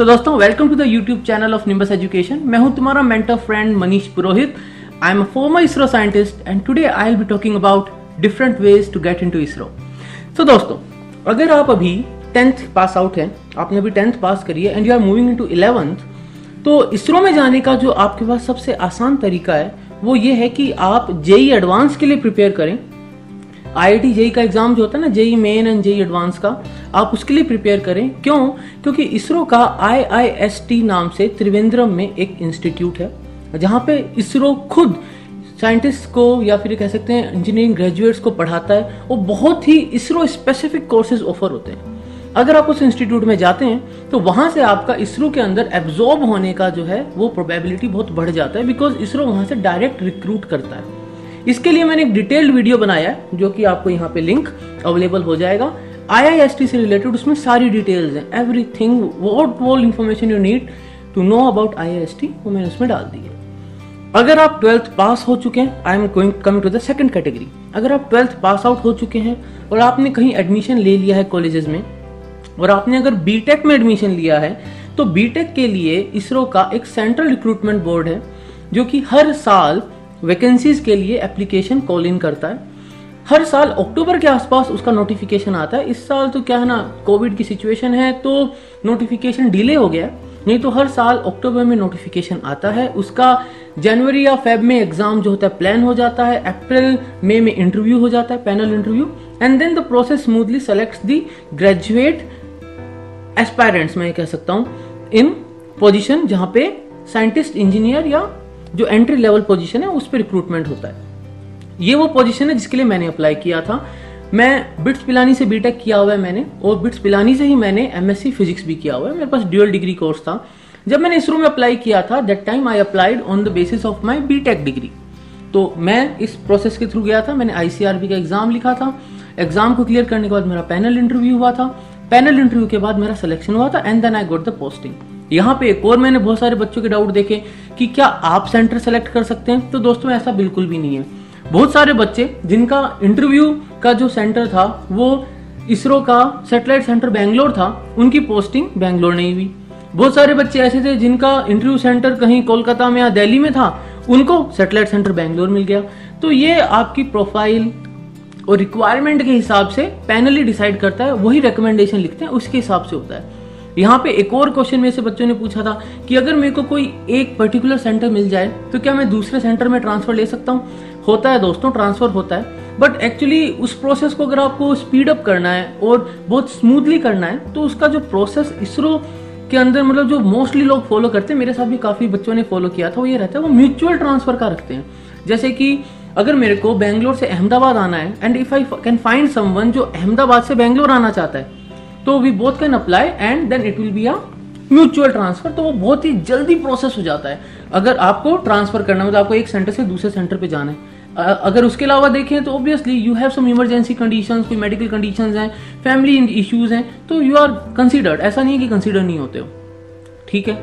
तो दोस्तों welcome to the YouTube channel of Nimbus education मैं हूँ तुम्हारा mentor friend Manish Purohit. I am a former ISRO scientist and today I will be talking about different ways to get into ISRO तो दोस्तों, अगर आप अभी tenth pass out हैं, आपने अभी टेंथ पास करी है and you are moving into eleventh तो इसरो में जाने का जो आपके पास सबसे आसान तरीका है, वो ये है कि आप जेई एडवांस के लिए प्रिपेयर करें आई जेई का एग्ज़ाम जो होता है ना JEE Main and JEE advance का, आप उसके लिए प्रिपेयर करें। क्यों? क्योंकि इसरो का IIST नाम से त्रिवेंद्रम में एक इंस्टीट्यूट है, जहाँ पे इसरो खुद साइंटिस्ट को या फिर कह सकते हैं इंजीनियरिंग ग्रेजुएट्स को पढ़ाता है। और बहुत ही इसरो स्पेसिफिक कोर्सेज ऑफ़र होते हैं। अगर आप उस इंस्टीट्यूट में जाते हैं तो वहाँ से आपका इसरो के अंदर एब्जॉर्ब होने का जो है, वो प्रोबेबिलिटी बहुत बढ़ जाता है बिकॉज़ इसरो वहाँ से डायरेक्ट रिक्रूट करता है। इसके लिए मैंने एक डिटेल्ड वीडियो बनाया है, जो कि आपको यहाँ पे लिंक अवेलेबल हो जाएगा। आई से रिलेटेड उसमें सारी डिटेल्स हैं। Everything what all information you need to know about I वो मैंने उसमें डाल दी है। अगर आप ट्वेल्थ पास हो चुके हैं I am going coming to the second category अगर आप ट्वेल्थ पास आउट हो चुके हैं और आपने कहीं एडमिशन ले लिया है कॉलेजेस में, और आपने अगर बीटेक में एडमिशन लिया है तो बीटेक के लिए इसरो का एक सेंट्रल रिक्रूटमेंट बोर्ड है, जो कि हर साल वैकेंसीज के लिए एप्लीकेशन कॉल इन करता है। हर साल अक्टूबर के आसपास उसका नोटिफिकेशन आता है। इस साल तो क्या है ना कोविड की सिचुएशन है तो नोटिफिकेशन डिले हो गया नहीं तो हर साल अक्टूबर में नोटिफिकेशन आता है। उसका जनवरी या फेब में एग्ज़ाम जो होता है प्लान हो जाता है। अप्रैल मई में इंटरव्यू हो जाता है panel interview and then the process smoothly select the graduate aspirants मैं कह सकता हूँ इन पोजिशन जहाँ पे साइंटिस्ट इंजीनियर या जो एंट्री लेवल पोजीशन है, उस पर रिक्रूटमेंट होता है। ये वो पोजीशन है जिसके लिए मैंने अप्लाई किया था। मैं बिट्स पिलानी से बीटेक किया हुआ है मैंने, और बिट्स पिलानी से ही मैंने एमएससी फिजिक्स भी किया हुआ है। मेरे पास ड्यूअल डिग्री कोर्स था। जब मैंने इसरो में अप्लाई किया था that time I applied on the basis of my BTech degree तो मैं इस प्रोसेस के थ्रू गया था। मैंने आईसीआरबी का एग्ज़ाम लिखा था। एग्ज़ाम को क्लियर करने के बाद मेरा पैनल इंटरव्यू हुआ था। पैनल इंटरव्यू के बाद मेरा सिलेक्शन हुआ था and then I got the posting यहाँ पे एक और मैंने बहुत सारे बच्चों के डाउट देखे कि क्या आप सेंटर सेलेक्ट कर सकते हैं? तो दोस्तों, ऐसा बिल्कुल भी नहीं है। बहुत सारे बच्चे जिनका इंटरव्यू का जो सेंटर था, वो इसरो का सैटेलाइट सेंटर बैंगलोर था, उनकी पोस्टिंग बैंगलोर नहीं हुई। बहुत सारे बच्चे ऐसे थे जिनका इंटरव्यू सेंटर कहीं कोलकाता में या दिल्ली में था, उनको सैटेलाइट सेंटर बैंगलोर मिल गया। तो ये आपकी प्रोफ़ाइल और रिक्वायरमेंट के हिसाब से पैनल ही डिसाइड करता है, वही रिकमेंडेशन लिखते हैं, उसके हिसाब से होता है। यहाँ पे एक और क्वेश्चन में से बच्चों ने पूछा था कि अगर मेरे को कोई एक पर्टिकुलर सेंटर मिल जाए तो क्या मैं दूसरे सेंटर में ट्रांसफ़र ले सकता हूँ? होता है दोस्तों ट्रांसफ़र होता है। बट एक्चुअली उस प्रोसेस को अगर आपको स्पीड अप करना है और बहुत स्मूथली करना है तो उसका जो प्रोसेस इसरो के अंदर मतलब जो मोस्टली लोग फॉलो करते हैं, मेरे साथ भी काफ़ी बच्चों ने फॉलो किया था, वो ये रहता है, वो म्यूचुअल ट्रांसफ़र का रखते हैं। जैसे कि अगर मेरे को बैंगलोर से अहमदाबाद आना है and if I can find someone जो अहमदाबाद से बैंगलोर आना चाहता है तो we both can apply and then it will be a mutual transfer तो वो बहुत ही जल्दी प्रोसेस हो जाता है। अगर आपको ट्रांसफ़र करना मतलब आपको एक सेंटर से दूसरे सेंटर पे जाना है। अगर उसके अलावा देखें तो obviously you have some emergency conditions कोई मेडिकल कंडीशंस हैं फैमिली इश्यूज़ हैं तो यू आर कंसिडर्ड ऐसा नहीं है कि कंसिडर नहीं होते हो। ठीक है?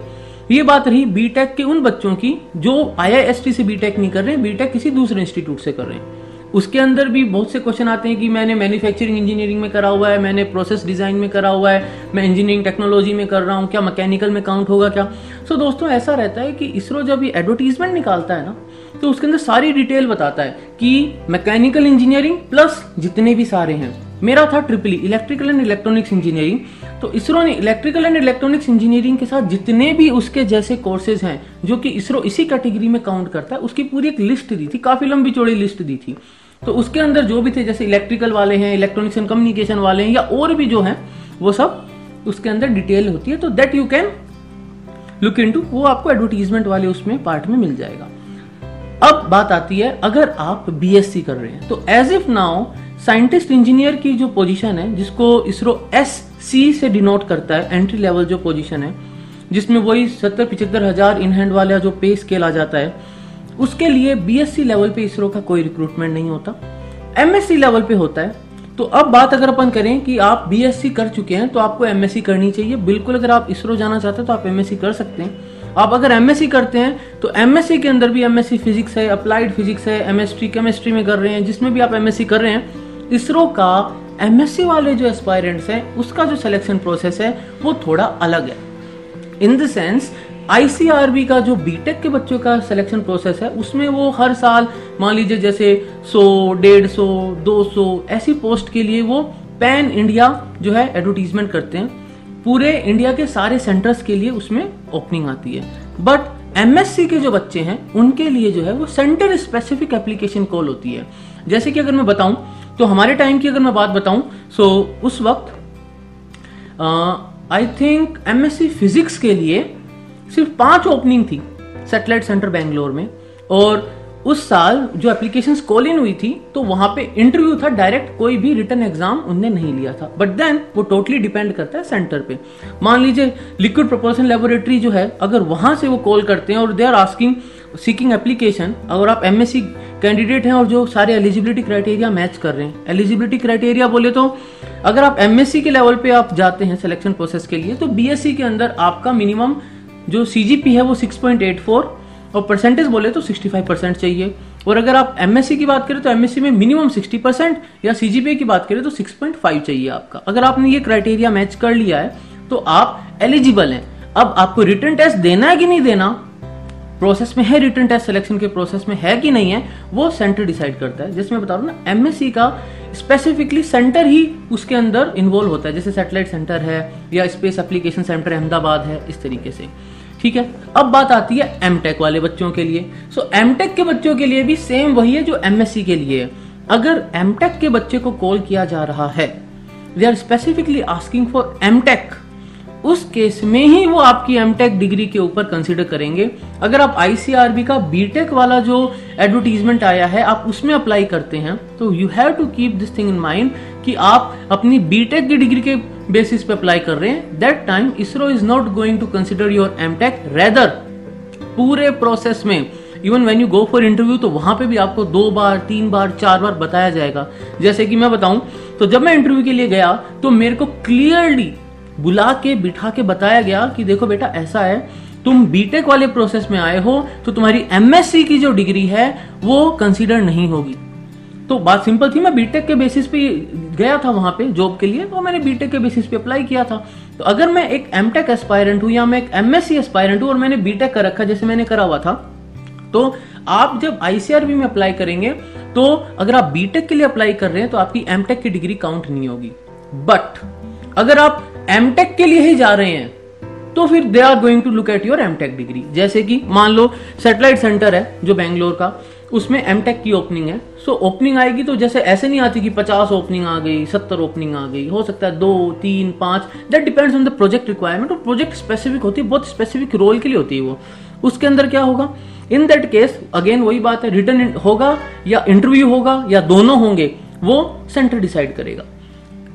ये बात रही बीटेक के उन बच्चों की जो आईआईएसटी से बीटेक नहीं कर रहे हैं बीटेक किसी दूसरे इंस्टीट्यूट से कर रहे हैं। उसके अंदर भी बहुत से क्वेश्चन आते हैं कि मैंने मैन्युफैक्चरिंग इंजीनियरिंग में करा हुआ है मैंने प्रोसेस डिज़ाइन में करा हुआ है मैं इंजीनियरिंग टेक्नोलॉजी में कर रहा हूँ क्या मैकेनिकल में काउंट होगा क्या? सो so, दोस्तों ऐसा रहता है कि इसरो जब ये एडवर्टीजमेंट निकालता है ना तो उसके अंदर सारी डिटेल बताता है कि मैकेनिकल इंजीनियरिंग प्लस जितने भी सारे हैं मेरा था triply electrical and electronics engineering. तो इसरो ने इलेक्ट्रिकल एंड इलेक्ट्रॉनिक्स इंजीनियरिंग के साथ जितने भी उसके जैसे कोर्सेज हैं, जो कि इसरो इसी कैटेगरी में काउंट करता है, उसकी पूरी एक लिस्ट दी थी, काफ़ी लंबी चौड़ी लिस्ट दी थी। तो उसके अंदर जो भी थे, जैसे इलेक्ट्रिकल वाले हैं इलेक्ट्रॉनिक्स एंड कम्युनिकेशन वाले हैं, या और भी जो हैं, वो सब उसके अंदर डिटेल होती है। तो that you can look into वो आपको एडवर्टीजमेंट वाले उसमें पार्ट में मिल जाएगा। अब बात आती है, अगर आप बीएससी कर रहे हैं तो as if now scientist engineer की जो पोजीशन है, जिसको इसरो एस सी से डिनोट करता है एंट्री लेवल जो पोजीशन है, जिसमें वही सत्तर पिछहत्तर हज़ार इन हैंड वाला जो पे स्केल आ जाता है, उसके लिए बीएससी लेवल पे इसरो का कोई रिक्रूटमेंट नहीं होता। एमएससी लेवल पे होता है। तो अब बात अगर अपन करें कि आप बीएससी कर चुके हैं तो आपको एमएससी करनी चाहिए। बिल्कुल अगर आप इसरो जाना चाहते हैं तो आप एमएससी कर सकते हैं। आप अगर एमएससी करते हैं तो एमएससी के अंदर भी एमएससी फिजिक्स है अप्लाइड फिजिक्स है एमएसट्री केमिस्ट्री में कर रहे हैं जिसमें भी आप एमएससी कर रहे हैं इसरो का एमएससी वाले जो एस्पायरेंट्स हैं उसका जो सिलेक्शन प्रोसेस है वो थोड़ा अलग है। इन द सेंस आईसीआरबी का जो बीटेक के बच्चों का सिलेक्शन प्रोसेस है उसमें वो हर साल मान लीजिए जैसे 100, 150, 200 ऐसी पोस्ट के लिए वो पैन इंडिया जो है एडवर्टीजमेंट करते हैं। पूरे इंडिया के सारे सेंटर्स के लिए उसमें ओपनिंग आती है। बट एमएससी के जो बच्चे हैं उनके लिए जो है वो सेंटर स्पेसिफिक एप्लीकेशन कॉल होती है। जैसे कि अगर मैं बताऊँ तो हमारे टाइम की अगर मैं बात बताऊँ सो so, उस वक्त आई थिंक एमएससी फिजिक्स के लिए सिर्फ़ पाँच ओपनिंग थी। सेटेलाइट सेंटर बेंगलोर में और उस साल जो एप्लीकेशन कॉल इन हुई थी तो वहाँ पे इंटरव्यू था डायरेक्ट कोई भी रिटर्न एग्ज़ाम उनने नहीं लिया था। बट देन वो टोटली डिपेंड करता है सेंटर पे। मान लीजिए लिक्विड प्रोपोर्शन लेबोरेटरी जो है, अगर वहाँ से वो कॉल करते हैं और they are asking seeking application अगर आप एमएससी कैंडिडेट हैं और जो सारे एलिजिबिलिटी क्राइटेरिया मैच कर रहे हैं। एलिजिबिलिटी क्राइटेरिया बोले तो अगर आप एमएससी के लेवल पे आप जाते हैं सिलेक्शन प्रोसेस के लिए तो बीएससी के अंदर आपका मिनिमम जो सीजीपी है वो 6.84 और परसेंटेज बोले तो 65 परसेंट चाहिए। और अगर आप एमएससी की बात करें तो एमएससी में मिनिमम 60 परसेंट या सीजीपीए की बात करें तो 6.5 चाहिए आपका। अगर आपने ये क्राइटेरिया मैच कर लिया है तो आप एलिजिबल हैं। अब आपको रिटर्न टेस्ट देना है कि नहीं देना? प्रोसेस में है रिटर्न टेस्ट सिलेक्शन के प्रोसेस में है कि नहीं है, वो सेंटर डिसाइड करता है। जैसे मैं बता रहा हूँ ना एमएससी का स्पेसिफिकली सेंटर ही उसके अंदर इन्वॉल्व होता है। जैसे सैटेलाइट सेंटर है या स्पेस एप्लीकेशन सेंटर अहमदाबाद है, इस तरीके से। ठीक है? अब बात आती है एम टेक वाले बच्चों के लिए। सो एम के बच्चों के लिए भी सेम वही है जो एम के लिए। है अगर एम के बच्चे को कॉल किया जा रहा है they are specifically asking for M उस केस में ही वो आपकी एमटेक डिग्री के ऊपर कंसिडर करेंगे। अगर आप आईसीआरबी का बीटेक वाला जो एडवर्टीजमेंट आया है, आप उसमें अप्लाई करते हैं तो you have to keep this thing in mind कि आप अपनी बीटेक की डिग्री के बेसिस पे अप्लाई कर रहे हैं. That time ISRO is not going to consider your MTech rather पूरे प्रोसेस में even when you go for interview तो वहाँ पे भी आपको दो बार, तीन बार, चार बार बताया जाएगा. जैसे कि मैं बताऊँ तो जब मैं इंटरव्यू के लिए गया तो मेरे को क्लियरली बुला के, बिठा के बताया गया कि देखो बेटा, ऐसा है, तुम बीटेक वाले प्रोसेस में आए हो तो तुम्हारी एमएससी की जो डिग्री है, वो कंसीडर नहीं होगी. तो बात सिंपल थी, मैं बीटेक के बेसिस पे गया था वहाँ पे जॉब के लिए तो मैंने बीटेक के बेसिस पे अप्लाई किया था। तो अगर मैं एक एमटेक एस्पायरेंट हूँ या मैं एक एमएससी एस्पायरेंट हूँ और मैंने बीटेक कर रखा जैसे मैंने करा हुआ था तो आप जब आईसीआरबी में अप्लाई करेंगे तो अगर आप बीटेक के लिए अप्लाई कर रहे हैं तो आपकी एमटेक की डिग्री काउंट नहीं होगी। बट अगर आप एमटेक के लिए ही जा रहे हैं तो फिर they are going to look at your MTech degree जैसे कि मान लो सेटेलाइट सेंटर है, जो बेंगलोर का उसमें एमटेक की ओपनिंग है। सो ओपनिंग आएगी तो जैसे ऐसे नहीं आती कि 50 ओपनिंग आ गई 70 ओपनिंग आ गई, हो सकता है दो, तीन, पाँच। That depends on the project requirement और प्रोजेक्ट स्पेसिफिक होती है, बहुत स्पेसिफिक रोल के लिए होती है वो। उसके अंदर क्या होगा? इन दैट केस अगेन वही बात है रिटर्न होगा या इंटरव्यू होगा या दोनों होंगे, वो सेंटर डिसाइड करेगा।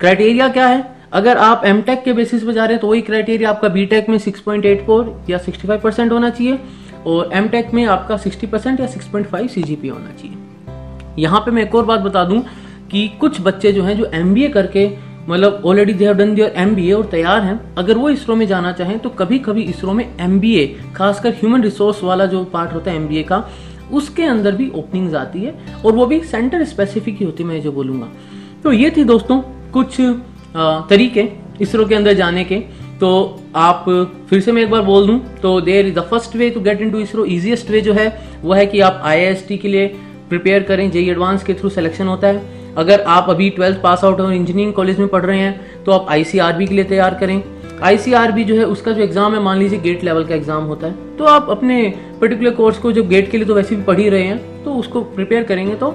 क्राइटेरिया क्या है? अगर आप एम के बेसिस पे जा रहे हैं तो वही क्राइटेरिया आपका बी में 6.84 या 65 परसेंट होना चाहिए। और एम टेक में आपका 60 परसेंट या 6.5 सीजीपी होना चाहिए। यहाँ पे मैं एक और बात बता दूँ कि कुछ बच्चे जो हैं जो एमबीए करके मतलब already they have done their M और तैयार हैं, अगर वो इसरो में जाना चाहें तो कभी कभी इसरो में एमबीए खासकर ह्यूमन रिसोर्स वाला जो पार्ट होता है एमबीए का, उसके अंदर भी ओपनिंग्स आती है और वो भी सेंटर स्पेसिफिक ही होती है, मैं जो बोलूँगा। तो ये थी दोस्तों कुछ तरीके इसरो के अंदर जाने के। तो आप फिर से मैं एक बार बोल दूँ तो there is the first way to get into ISRO easiest way जो है, वो है कि आप आई के लिए प्रिपेयर करें जेई एडवांस के थ्रू सिलेक्शन होता है। अगर आप अभी ट्वेल्थ पास आउट और इंजीनियरिंग कॉलेज में पढ़ रहे हैं तो आप आईसीआरबी के लिए तैयार करें। आईसीआरबी जो है, उसका जो एग्ज़ाम है, मान लीजिए गेट लेवल का एग्ज़ाम होता है तो आप अपने पर्टिकुलर कोर्स को जो गेट के लिए तो वैसे भी पढ़ ही रहे हैं तो उसको प्रिपेयर करेंगे तो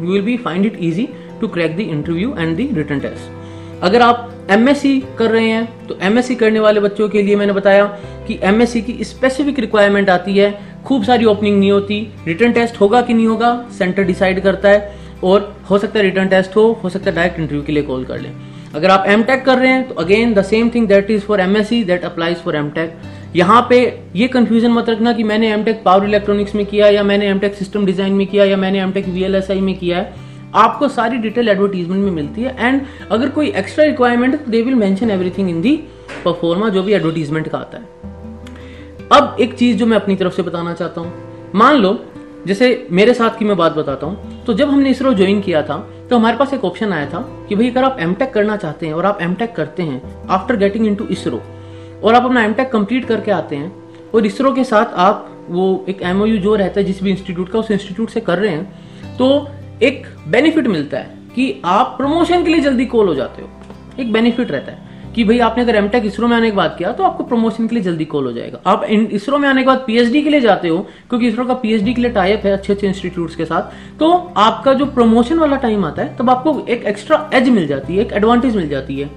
you will be find it easy to crack the interview and the written test अगर आप एमएससी कर रहे हैं। तो एमएससी करने वाले बच्चों के लिए मैंने बताया कि एमएससी की स्पेसिफिक रिक्वायरमेंट आती है। खूब सारी ओपनिंग नहीं होती। रिटर्न टेस्ट होगा कि नहीं होगा सेंटर डिसाइड करता है और हो सकता है रिटर्न टेस्ट हो हो सकता है डायरेक्ट इंटरव्यू के लिए कॉल कर लें। अगर आप एम कर रहे हैं तो again the same thing that is for MSc that applies for MTech यहाँ पे ये कंफ्यूजन मत रखना कि मैंने एमटेक पावर इलेक्ट्रॉनिक्स में किया या मैंने एमटेक सिस्टम डिज़ाइन में किया या मैंने एमटेक वीएलएसआई में किया है। आपको सारी डिटेल एडवर्टीजमेंट में मिलती है। एंड अगर कोई एक्स्ट्रा रिक्वायरमेंट है तो they will mention everything in the proforma जो भी एडवर्टीजमेंट का आता है। अब एक चीज़ जो मैं अपनी तरफ़ से बताना चाहता हूँ। मान लो, जैसे मेरे साथ की मैं बात बताता हूँ तो जब हमने इसरो ज्वाइन किया था तो हमारे पास एक ऑप्शन आया था कि भाई, अगर आप एमटेक करना चाहते हैं और आप एमटेक करते हैं आफ्टर गेटिंग इनटू इसरो और आप अपना एम कंप्लीट करके आते हैं, और इसरो के साथ आप वो एक एमओयू जो रहता है, जिस भी इंस्टीट्यूट का, उस इंस्टीट्यूट से कर रहे हैं तो एक बेनिफिट मिलता है कि आप प्रमोशन के लिए जल्दी कॉल हो जाते हो। एक बेनिफिट रहता है कि भाई आपने अगर एमटेक इसरो में आने के बाद किया तो आपको प्रमोशन के लिए जल्दी कॉल हो जाएगा। आप इसरो में आने के बाद पीएचडी के लिए जाते हो, क्योंकि इसरो का पीएचडी के लिए टाइप है अच्छे अच्छे इंस्टीट्यूट्स के साथ तो आपका जो प्रमोशन वाला टाइम आता है, तब आपको एक एक्स्ट्रा एज मिल जाती है, एक एडवांटेज मिल जाती है।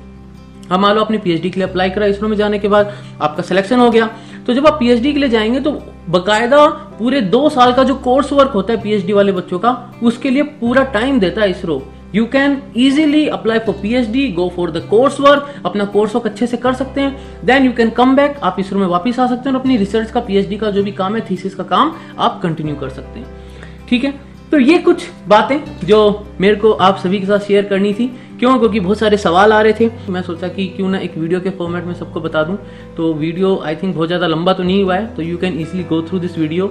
मान लो अपने पीएचडी के लिए अप्लाई करा, इसरो में जाने के बाद आपका सिलेक्शन हो गया तो जब आप पीएचडी के लिए जाएँगे तो बकायदा पूरे दो साल का जो कोर्स वर्क होता है पीएचडी वाले बच्चों का, उसके लिए पूरा टाइम देता है ISRO. You can easily apply for P H D go for the course work अपना कोर्स वर्क अच्छे से कर सकते हैं। Then you can come back आप इसरो में वापस आ सकते हैं और अपनी रिसर्च का पी एच डी का जो भी काम है थीसिस का काम आप कंटिन्यू कर सकते हैं। ठीक है? तो ये कुछ बातें जो मेरे को आप सभी के साथ शेयर करनी थी। क्यों? क्योंकि बहुत सारे सवाल आ रहे थे। मैं सोचा कि क्यों ना एक वीडियो के फॉर्मेट में सबको बता दूँ। तो वीडियो आई थिंक बहुत ज़्यादा लंबा तो नहीं हुआ है तो you can easily go through this video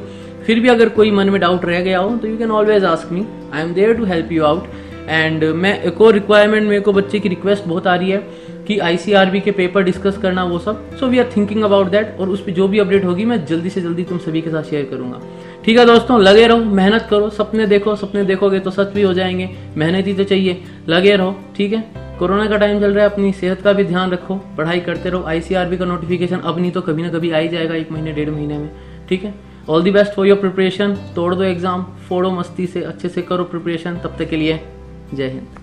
फिर भी अगर कोई मन में डाउट रह गया हो तो you can always ask me I am there to help you out and मैं एक और रिक्वायरमेंट मेरे को बच्चे की रिक्वेस्ट बहुत आ रही है कि आईसीआरबी के पेपर डिस्कस करना, वो सब। So we are thinking about that और उस पर जो भी अपडेट होगी, मैं जल्दी से जल्दी तुम सभी के साथ शेयर करूँगा। ठीक है दोस्तों, लगे रहो, मेहनत करो, सपने देखो, सपने देखोगे तो सच भी हो जाएँगे। मेहनत ही तो चाहिए। लगे रहो, ठीक है? कोरोना का टाइम चल रहा है, अपनी सेहत का भी ध्यान रखो, पढ़ाई करते रहो। आईसीआरबी का नोटिफिकेशन अब नहीं तो कभी ना कभी आ ही जाएगा एक महीने, डेढ़ महीने में। ठीक है? All the best for your preparation तोड़ दो एग्ज़ाम फोड़ो मस्ती से, अच्छे से करो प्रिपरेशन तब तक के लिए जय हिंद।